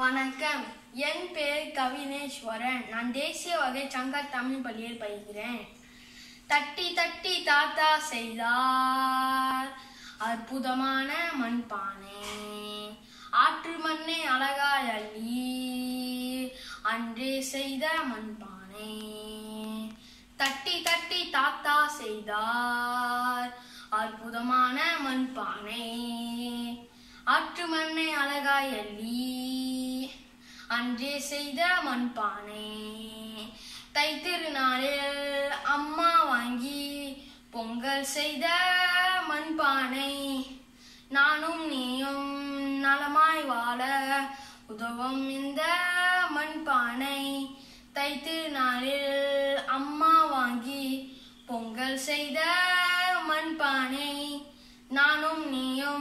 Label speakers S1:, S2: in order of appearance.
S1: வணக்கம். என் பெயர் கவினேஸ்வரன். நான் தேசிய வகை சங்க தமிழ் பள்ளியில் பயில்கிறேன் தட்டி தட்டி தாத்தா செய்தார். அற்புதமான மண்பானை. ஆற்று மண்ணை அழகாய் அள்ளி அன்றே செய்த மண்பானை. தட்டி தட்டி தாத்தா செய்தார். அற்புதமான மண்பானை. ஆற்று மண்ணை அழகாய் அள்ளி அன்றே செய்த மண்பானை. தை திருநாளில் அம்மா வாங்கி பொங்கல் செய்த மண்பானை. நானும் நீயும் நலமாய் வாழ உதவும் இந்த மண்பானை. தை திருநாளில் அம்மா வாங்கி பொங்கல் செய்த மண்பானை. நானும் நீயும்